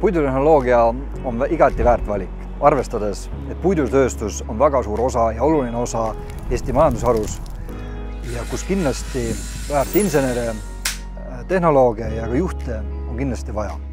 puidutehnoloogia on igati väärt valik, arvestades, et puidutööstus on väga suur osa ja oluline osa Eesti majandusharus. Ja kus kindlasti väärt insenere, äh, tehnoloogia ja ka juhte on kindlasti vaja.